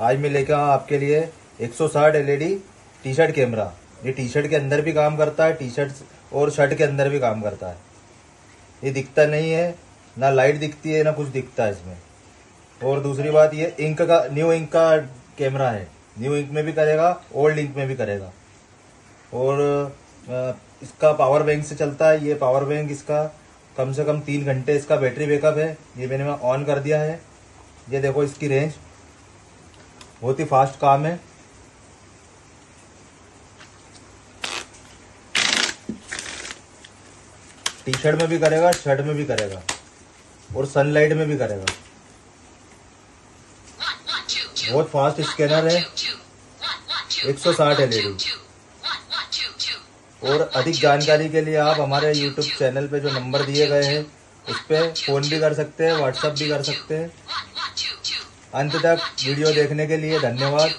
आज मैं लेकर आया आपके लिए 160 एलईडी टी शर्ट कैमरा। ये टी शर्ट के अंदर भी काम करता है टी शर्ट और शर्ट के अंदर भी काम करता है। ये दिखता नहीं है, ना लाइट दिखती है, ना कुछ दिखता है इसमें। और दूसरी बात, ये इंक का, न्यू इंक का कैमरा है। न्यू इंक में भी करेगा, ओल्ड इंक में भी करेगा। और इसका पावर बैंक से चलता है, ये पावर बैंक इसका कम से कम तीन घंटे इसका बैटरी बैकअप है। ये मैंने ऑन कर दिया है। ये देखो इसकी रेंज। बहुत ही फास्ट काम है। टी शर्ट में भी करेगा शर्ट में भी करेगा। और सनलाइट में भी करेगा। बहुत फास्ट स्कैनर है। 160 एलईडी और अधिक जानकारी के लिए आप हमारे यूट्यूब चैनल पे जो नंबर दिए गए हैं, उस पर फ़ोन भी कर सकते हैं व्हाट्सअप भी कर सकते हैं। अंत तक वीडियो देखने के लिए धन्यवाद।